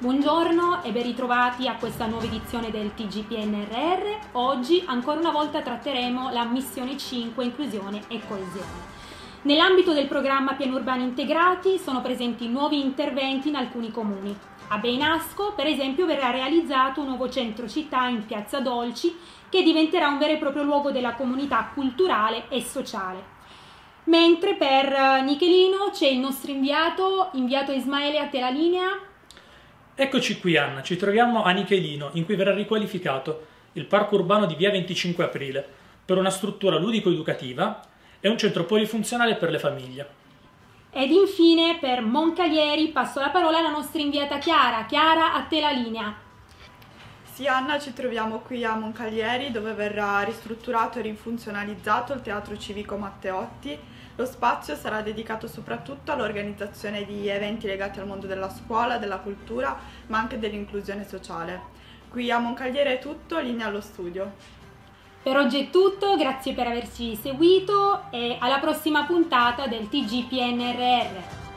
Buongiorno e ben ritrovati a questa nuova edizione del TGPNRR. Oggi ancora una volta tratteremo la missione 5 inclusione e coesione. Nell'ambito del programma Piani Urbani Integrati sono presenti nuovi interventi in alcuni comuni. A Beinasco, per esempio, verrà realizzato un nuovo centro città in Piazza Dolci che diventerà un vero e proprio luogo della comunità culturale e sociale. Mentre per Nichelino c'è il nostro inviato, inviato Ismaele a te la linea. Eccoci qui Anna, ci troviamo a Nichelino, in cui verrà riqualificato il parco urbano di via 25 aprile per una struttura ludico-educativa e un centro polifunzionale per le famiglie. Ed infine per Moncalieri passo la parola alla nostra inviata Chiara. Chiara, a te la linea. Anna, ci troviamo qui a Moncalieri dove verrà ristrutturato e rifunzionalizzato il Teatro Civico Matteotti lo spazio sarà dedicato soprattutto all'organizzazione di eventi legati al mondo della scuola, della cultura, ma anche dell'inclusione sociale. Qui a Moncagliere è tutto, linea allo studio. Per oggi è tutto, grazie per averci seguito e alla prossima puntata del TGPNRR.